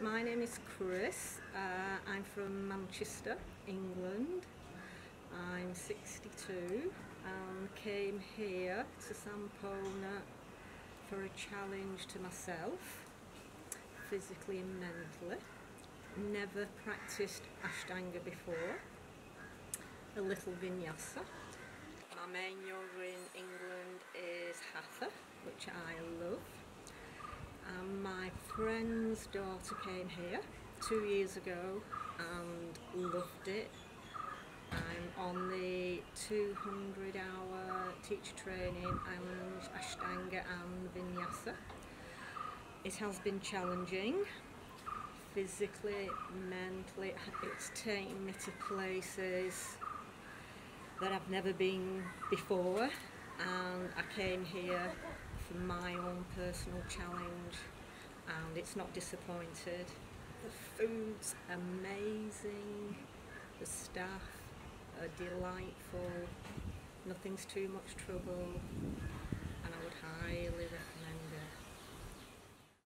my name is Chris. Uh, I'm from Manchester, England. I'm 62 and came here to Sampoorna for a challenge to myself, physically and mentally. Never practiced Ashtanga before. A little vinyasa. My main yoga in England is Hatha, which I love and my friend's daughter came here two years ago and loved it. I'm on the 200 hour teacher training and Ashtanga and Vinyasa. It has been challenging physically, mentally, it's taken me to places that I've never been before and I came here for my own personal challenge and it's not disappointed. The food's amazing, the staff are delightful, nothing's too much trouble,